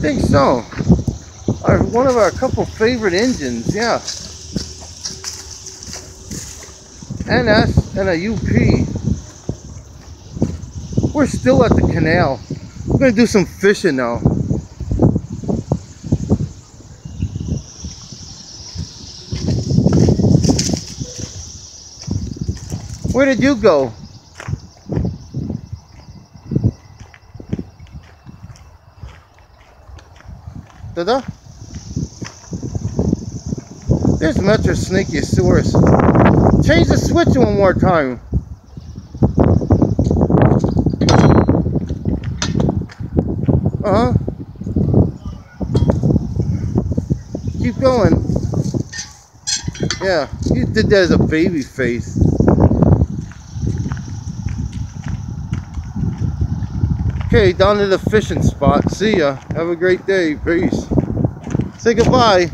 think so. Our, one of our couple favorite engines, yeah. NS and a UP. We're still at the canal. We're gonna do some fishing now. Where did you go? Da-da? There's MetraSnakieAsaurus. Change the switch one more time. Uh-huh. Keep going. Yeah, you did that as a baby face. Okay, down to the fishing spot. See ya. Have a great day. Peace. Say goodbye.